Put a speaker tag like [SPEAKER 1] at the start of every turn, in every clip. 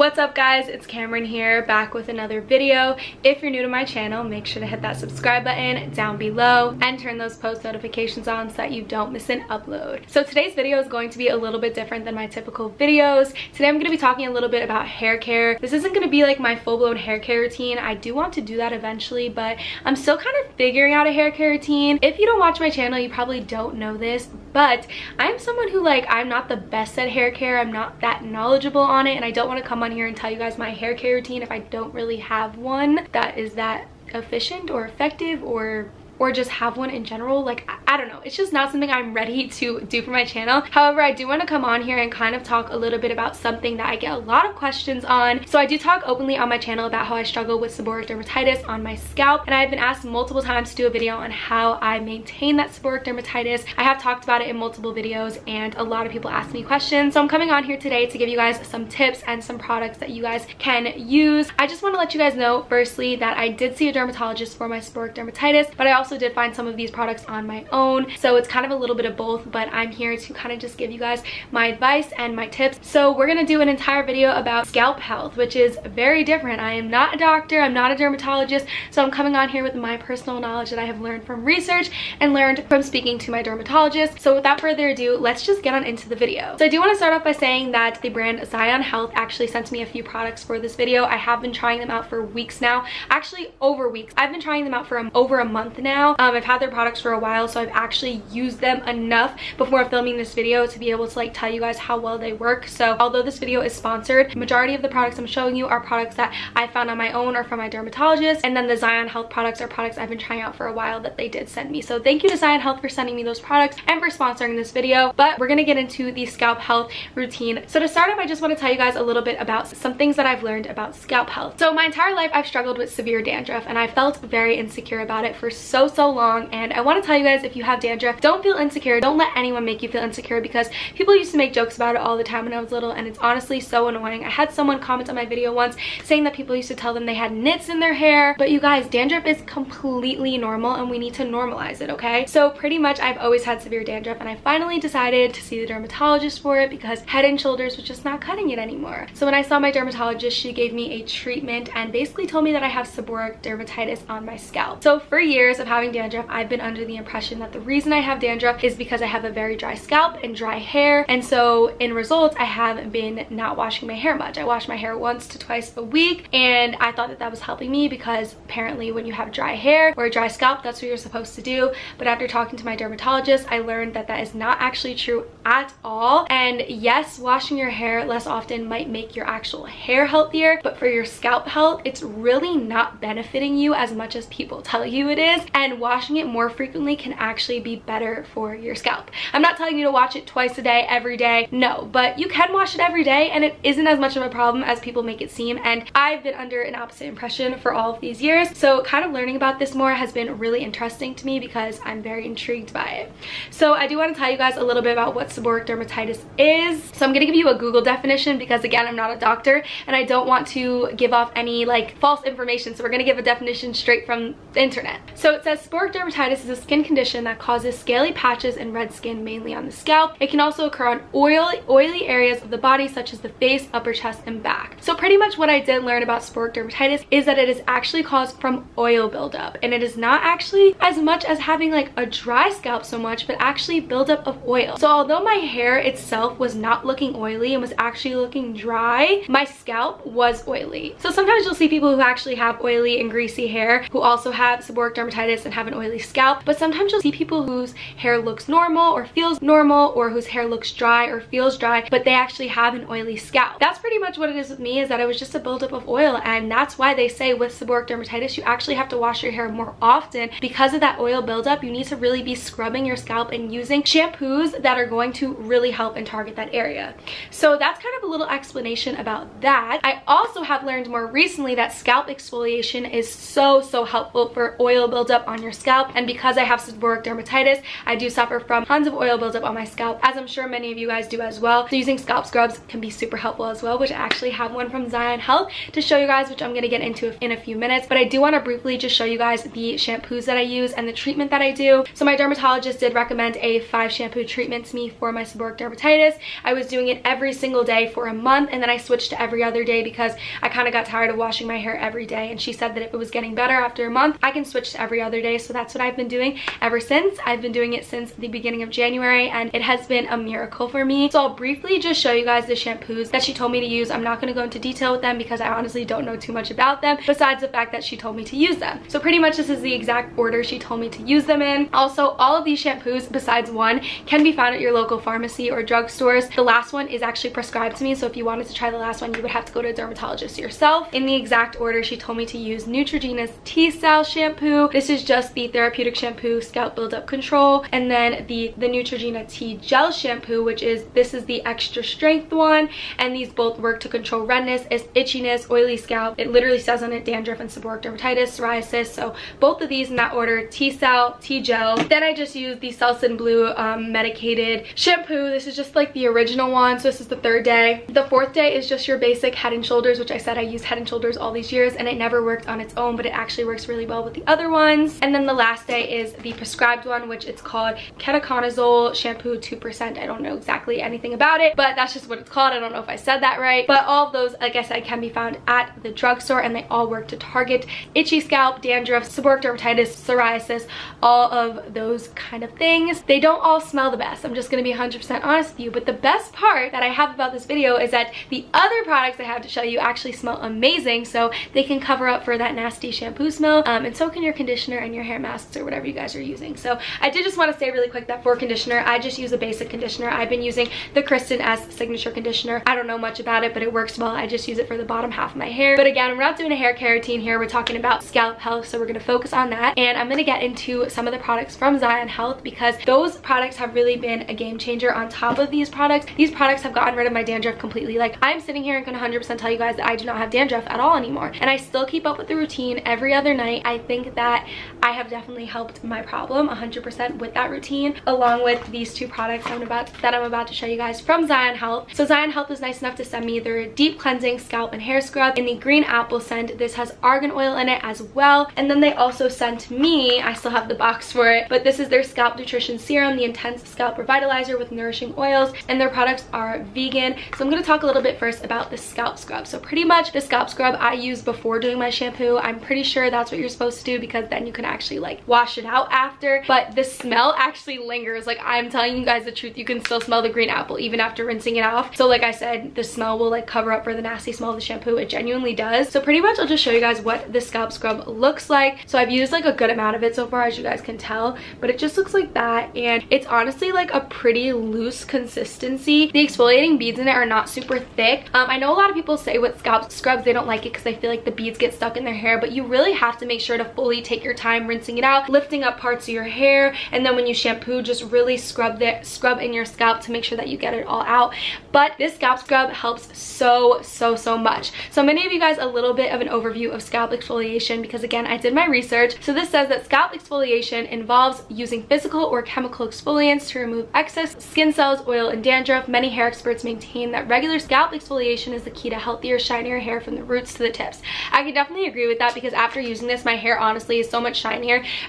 [SPEAKER 1] What's up guys? It's Camryn here back with another video. If you're new to my channel, make sure to hit that subscribe button down below and turn those post notifications on so that you don't miss an upload. So today's video is going to be a little bit different than my typical videos. Today I'm going to be talking a little bit about hair care. This isn't going to be like my full-blown hair care routine. I do want to do that eventually, but I'm still kind of figuring out a hair care routine. If you don't watch my channel, you probably don't know this, but I'm someone who like, I'm not the best at hair care. I'm not that knowledgeable on it and I don't want to come on here and tell you guys my hair care routine if I don't really have one that is that efficient or effective or or just have one in general like I, I, don't know. It's just not something i'm ready to do for my channel. However i do want to come on here and kind of talk a little bit about something that i get a lot of questions on. So i do talk openly on my channel about how i struggle with seborrheic dermatitis on my scalp and i've been asked multiple times to do a video on how i maintain that seborrheic dermatitis. I have talked about it in multiple videos and a lot of people ask me questions. So i'm coming on here today to give you guys some tips and some products that you guys can use. I just want to let you guys know firstly that i did see a dermatologist for my seborrheic dermatitis but i also also did find some of these products on my own. So it's kind of a little bit of both, but I'm here to kind of just give you guys my advice and my tips. So we're gonna do an entire video about scalp health, which is very different. I am not a doctor, I'm not a dermatologist, so I'm coming on here with my personal knowledge that I have learned from research and learned from speaking to my dermatologist. So without further ado, let's just get on into the video. So I do wanna start off by saying that the brand Zion Health actually sent me a few products for this video. I have been trying them out for weeks now, actually over weeks. I've been trying them out for um, over a month now now. Um, I've had their products for a while, so I've actually used them enough before filming this video to be able to like tell you guys how well they work. So although this video is sponsored, majority of the products I'm showing you are products that I found on my own or from my dermatologist. And then the Zion Health products are products I've been trying out for a while that they did send me. So thank you to Zion Health for sending me those products and for sponsoring this video. But we're gonna get into the scalp health routine. So to start off, I just wanna tell you guys a little bit about some things that I've learned about scalp health. So my entire life, I've struggled with severe dandruff and I felt very insecure about it for so, so long and I want to tell you guys if you have dandruff don't feel insecure. Don't let anyone make you feel insecure because people used to make jokes about it all the time when I was little and it's honestly so annoying. I had someone comment on my video once saying that people used to tell them they had nits in their hair. But you guys dandruff is completely normal and we need to normalize it okay? So pretty much I've always had severe dandruff and I finally decided to see the dermatologist for it because head and shoulders was just not cutting it anymore. So when I saw my dermatologist she gave me a treatment and basically told me that I have seborrheic dermatitis on my scalp. So for years of having dandruff dandruff, I've been under the impression that the reason I have dandruff is because I have a very dry scalp and dry hair. And so in results, I have been not washing my hair much. I wash my hair once to twice a week. And I thought that that was helping me because apparently when you have dry hair or a dry scalp, that's what you're supposed to do. But after talking to my dermatologist, I learned that that is not actually true at all. And yes, washing your hair less often might make your actual hair healthier, but for your scalp health, it's really not benefiting you as much as people tell you it is. And washing it more frequently can actually be better for your scalp. I'm not telling you to wash it twice a day, every day, no, but you can wash it every day and it isn't as much of a problem as people make it seem. And I've been under an opposite impression for all of these years. So kind of learning about this more has been really interesting to me because I'm very intrigued by it. So I do want to tell you guys a little bit about what seborrheic dermatitis is. So I'm going to give you a Google definition because again, I'm not a doctor and I don't want to give off any like false information. So we're going to give a definition straight from the internet. So it says seborrheic dermatitis is a skin condition that causes scaly patches and red skin mainly on the scalp. It can also occur on oily, oily areas of the body such as the face, upper chest, and back. So pretty much what I did learn about seborrheic dermatitis is that it is actually caused from oil buildup and it is not actually as much as having like a dry scalp so much but actually buildup of oil. So although my hair itself was not looking oily and was actually looking dry, my scalp was oily. So sometimes you'll see people who actually have oily and greasy hair who also have seborrheic dermatitis and have an oily scalp but sometimes you'll see people whose hair looks normal or feels normal or whose hair looks dry or feels dry but they actually have an oily scalp. That's pretty much what it is with me is that it was just a buildup of oil and that's why they say with seborrheic dermatitis you actually have to wash your hair more often. Because of that oil buildup you need to really be scrubbing your scalp and using shampoos that are going to really help and target that area. So that's kind of a little explanation about that. I also have learned more recently that scalp exfoliation is so so helpful for oil buildup on your scalp. And because I have seborrheic dermatitis, I do suffer from tons of oil buildup on my scalp, as I'm sure many of you guys do as well. So using scalp scrubs can be super helpful as well, which I actually have one from Zion Health to show you guys, which I'm gonna get into in a few minutes. But I do wanna briefly just show you guys the shampoos that I use and the treatment that I do. So my dermatologist did recommend a five shampoo treatment to me for my seborrheic dermatitis. I was doing it every single day for a month and then I switched to every other day because I kind of got tired of washing my hair every day and she said that if it was getting better after a month, I can switch to every other day. So that's what I've been doing ever since. I've been doing it since the beginning of January and it has been a miracle for me. So I'll briefly just show you guys the shampoos that she told me to use. I'm not going to go into detail with them because I honestly don't know too much about them besides the fact that she told me to use them. So pretty much this is the exact order she told me to use them in. Also, all of these shampoos besides one can be found at your local pharmacy or drugstores. The last one is actually prescribed to me. So if you wanted to try the last one, you would have to go to a dermatologist yourself. In the exact order, she told me to use Neutrogena's T/Sal shampoo. This is just the therapeutic shampoo scalp buildup control. And then the, the Neutrogena T gel shampoo, which is, this is the extra strength one. And these both work to control redness, itchiness, oily scalp. It literally says on it dandruff and seborrheic dermatitis, psoriasis. So both of these in that order, T/Sal, T-Gel. Then I just used the Selsun Blue um, medicated shampoo. This is just like the original one. So this is the third day. The fourth day is just your basic head and shoulders, which I said I use head and shoulders all these years and it never worked on its own, but it actually works really well with the other ones. And then the last day is the prescribed one, which it's called ketoconazole shampoo 2%. I don't know exactly anything about it, but that's just what it's called. I don't know if I said that right. But all of those, like I said, can be found at the drugstore and they all work to target itchy scalp, dandruff, seborrheic dermatitis, psoriasis, all of those kind of things. They don't all smell the best. I'm just gonna be 100% honest with you. But the best part that I have about this video is that the other products I have to show you actually smell amazing. So they can cover up for that nasty shampoo smell. Um, and so can your conditioner your hair masks or whatever you guys are using. So I did just want to say really quick that for conditioner, I just use a basic conditioner. I've been using the Kristin Ess signature conditioner. I don't know much about it, but it works well. I just use it for the bottom half of my hair. But again, we're not doing a hair care routine here. We're talking about scalp health. So we're going to focus on that. And I'm going to get into some of the products from Zion Health because those products have really been a game changer on top of these products. These products have gotten rid of my dandruff completely. Like I'm sitting here and can 100% tell you guys that I do not have dandruff at all anymore. And I still keep up with the routine every other night. I think that I have definitely helped my problem 100% with that routine along with these two products I'm about, that I'm about to show you guys from Zion Health. So Zion Health was nice enough to send me their deep cleansing scalp and hair scrub in the green apple scent. This has argan oil in it as well. And then they also sent me, I still have the box for it, but this is their scalp nutrition serum, the intense scalp revitalizer with nourishing oils. And their products are vegan. So I'm gonna talk a little bit first about the scalp scrub. So pretty much the scalp scrub I use before doing my shampoo. I'm pretty sure that's what you're supposed to do because then you can actually like wash it out after. But the smell actually lingers. Like I'm telling you guys the truth, you can still smell the green apple even after rinsing it off. So like I said, the smell will like cover up for the nasty smell of the shampoo. It genuinely does. So pretty much I'll just show you guys what the scalp scrub looks like. So I've used like a good amount of it so far as you guys can tell, but it just looks like that. And it's honestly like a pretty loose consistency. The exfoliating beads in it are not super thick. Um, I know a lot of people say with scalp scrubs they don't like it because they feel like the beads get stuck in their hair, but you really have to make sure to fully take your time rinsing it out, lifting up parts of your hair, and then when you shampoo, just really scrub the scrub in your scalp to make sure that you get it all out. But this scalp scrub helps so, so, so much. So I'm you guys a little bit of an overview of scalp exfoliation because again, I did my research. So this says that scalp exfoliation involves using physical or chemical exfoliants to remove excess skin cells, oil, and dandruff. Many hair experts maintain that regular scalp exfoliation is the key to healthier, shinier hair from the roots to the tips. I can definitely agree with that because after using this, my hair honestly is so much shinier,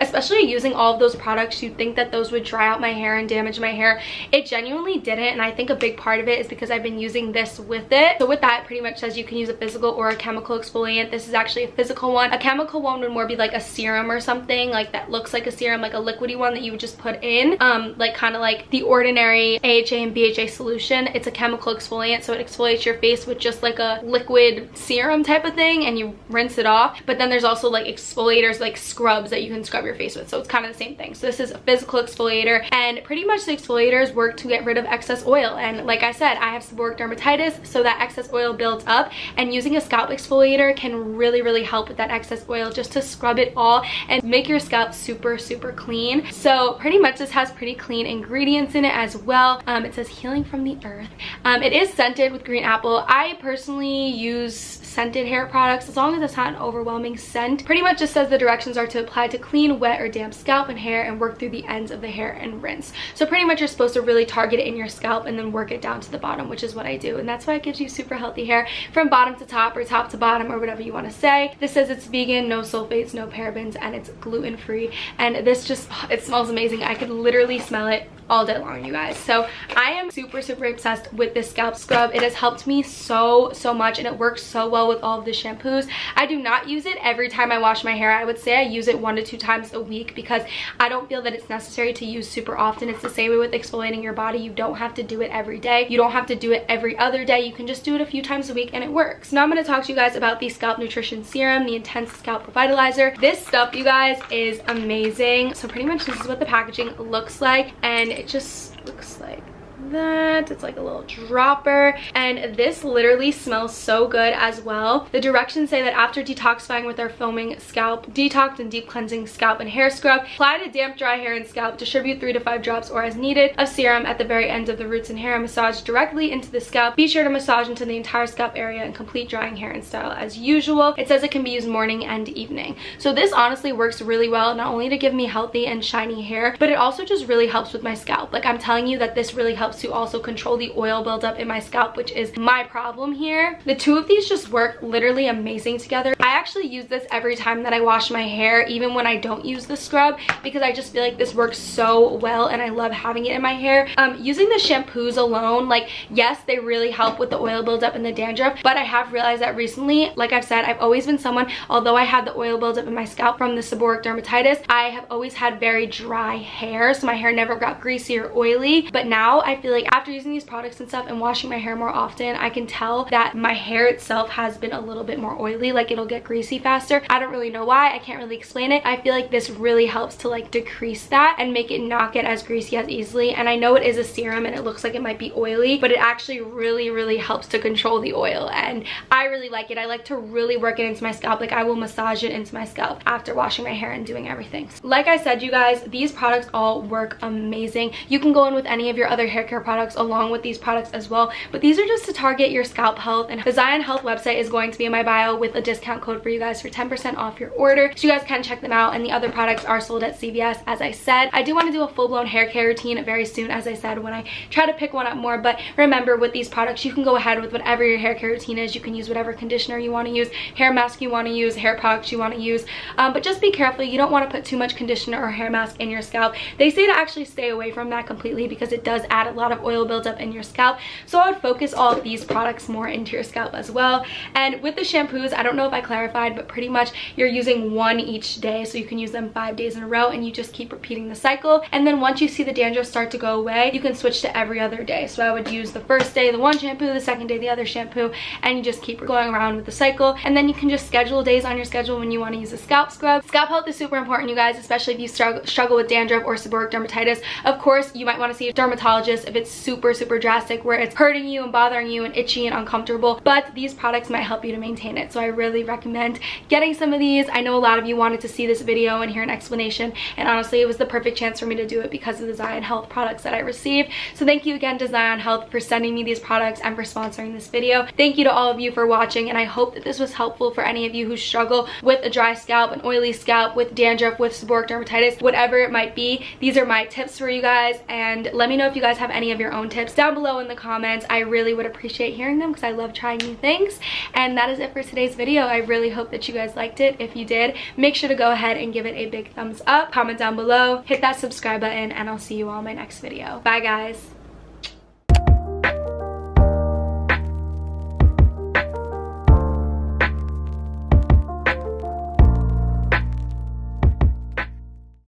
[SPEAKER 1] especially using all of those products. You'd think that those would dry out my hair and damage my hair. It genuinely didn't. And I think a big part of it is because I've been using this with it. So with that, it pretty much says you can use a physical or a chemical exfoliant. This is actually a physical one. A chemical one would more be like a serum or something like that looks like a serum, like a liquidy one that you would just put in, um, like kind of like the ordinary AHA and BHA solution. It's a chemical exfoliant, so it exfoliates your face with just like a liquid serum type of thing and you rinse it off. But then there's also like exfoliators, like scrubs that you can scrub your face with. So it's kind of the same thing. So this is a physical exfoliator and pretty much the exfoliators work to get rid of excess oil. And like I said, I have seborrheic dermatitis, so that excess oil builds up and using a scalp exfoliator can really, really help with that excess oil just to scrub it all and make your scalp super, super clean. So pretty much this has pretty clean ingredients in it as well. Um, it says healing from the earth. Um, it is scented with green apple. I personally use scented hair products as long as it's not an overwhelming scent. Pretty much just says the directions are to apply to clean, wet, or damp scalp and hair and work through the ends of the hair and rinse. So pretty much you're supposed to really target it in your scalp and then work it down to the bottom, which is what I do. And that's why it gives you super healthy hair from bottom to top or top to bottom or whatever you want to say. This says it's vegan, no sulfates, no parabens, and it's gluten-free. And this just, it smells amazing. I could literally smell it all day long you guys. So i am super super obsessed with this scalp scrub. It has helped me so so much and it works so well with all of the shampoos. I do not use it every time i wash my hair. I would say i use it one to two times a week because i don't feel that it's necessary to use super often. It's the same way with exfoliating your body. You don't have to do it every day. You don't have to do it every other day. You can just do it a few times a week and it works. Now i'm going to talk to you guys about the scalp nutrition serum the intense scalp revitalizer. This stuff you guys is amazing. So pretty much this is what the packaging looks like and it just looks like that. It's like a little dropper. And this literally smells so good as well. The directions say that after detoxifying with our foaming scalp detox and deep cleansing scalp and hair scrub apply to damp dry hair and scalp distribute three to five drops or as needed of serum at the very end of the roots and hair massage directly into the scalp. Be sure to massage into the entire scalp area and complete drying hair and style as usual. It says it can be used morning and evening. So this honestly works really well not only to give me healthy and shiny hair but it also just really helps with my scalp. Like i'm telling you that this really helps to also control the oil buildup in my scalp, which is my problem here. The two of these just work literally amazing together. I actually use this every time that I wash my hair, even when I don't use the scrub, because I just feel like this works so well and I love having it in my hair. Um, using the shampoos alone, like, yes, they really help with the oil buildup and the dandruff, but I have realized that recently, like I've said, I've always been someone, although I had the oil buildup in my scalp from the seborrheic dermatitis, I have always had very dry hair, so my hair never got greasy or oily, but now I feel like after using these products and stuff and washing my hair more often, I can tell that my hair itself has been a little bit more oily, like it'll get greasy faster. I don't really know why, I can't really explain it. I feel like this really helps to like decrease that and make it not get as greasy as easily. And I know it is a serum and it looks like it might be oily, but it actually really, really helps to control the oil. And I really like it. I like to really work it into my scalp. Like I will massage it into my scalp after washing my hair and doing everything. Like I said, you guys, these products all work amazing. You can go in with any of your other hair care products along with these products as well. But these are just to target your scalp health. And the Zion Health website is going to be in my bio with a discount code for you guys for 10% off your order. So you guys can check them out. And the other products are sold at CVS, as I said. I do want to do a full-blown hair care routine very soon, as I said, when I try to pick one up more. But remember, with these products, you can go ahead with whatever your hair care routine is. You can use whatever conditioner you want to use, hair mask you want to use, hair products you want to use. Um, but just be careful. You don't want to put too much conditioner or hair mask in your scalp. They say to actually stay away from that completely because it does add a lot of oil buildup in your scalp. So I would focus all of these products more into your scalp as well. And with the shampoos, I don't know if I clarified, but pretty much you're using one each day. So you can use them five days in a row and you just keep repeating the cycle. And then once you see the dandruff start to go away, you can switch to every other day. So I would use the first day the one shampoo, the second day the other shampoo, and you just keep going around with the cycle. And then you can just schedule days on your schedule when you want to use a scalp scrub. Scalp health is super important, you guys, especially if you struggle with dandruff or seborrheic dermatitis. Of course, you might want to see a dermatologist if it's super, super drastic where it's hurting you and bothering you and itchy and uncomfortable but these products might help you to maintain it. So I really recommend getting some of these. I know a lot of you wanted to see this video and hear an explanation and honestly it was the perfect chance for me to do it because of the Zion Health products that I received. So thank you again to Zion Health for sending me these products and for sponsoring this video. Thank you to all of you for watching and I hope that this was helpful for any of you who struggle with a dry scalp an oily scalp with dandruff with seborrheic dermatitis whatever it might be. These are my tips for you guys and let me know if you guys have any of your own tips down below in the comments. I really would appreciate hearing them because I love trying new things. And that is it for today's video. I really hope that you guys liked it. If you did, make sure to go ahead and give it a big thumbs up. Comment down below, hit that subscribe button, and I'll see you all in my next video. Bye guys.